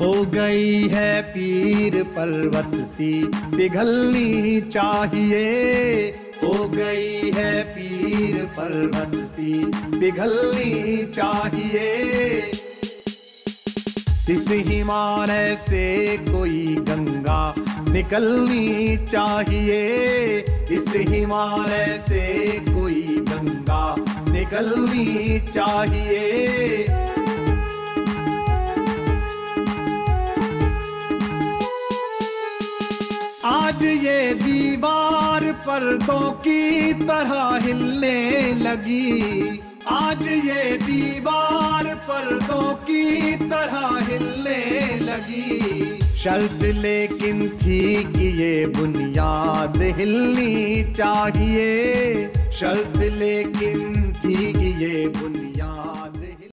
हो गई है पीर पर्वत सी, पिघलनी चाहिए। हो गई है पीर पर्वत सी, पिघलनी चाहिए। इस हिमालय से कोई गंगा निकलनी चाहिए। इस हिमालय से कोई गंगा निकलनी चाहिए। आज ये दीवार पर्दों की तरह हिलने लगी। आज ये दीवार पर्दों की तरह हिलने लगी। शर्त लेकिन थी कि ये बुनियाद हिलनी चाहिए। शर्त लेकिन थी कि ये बुनियाद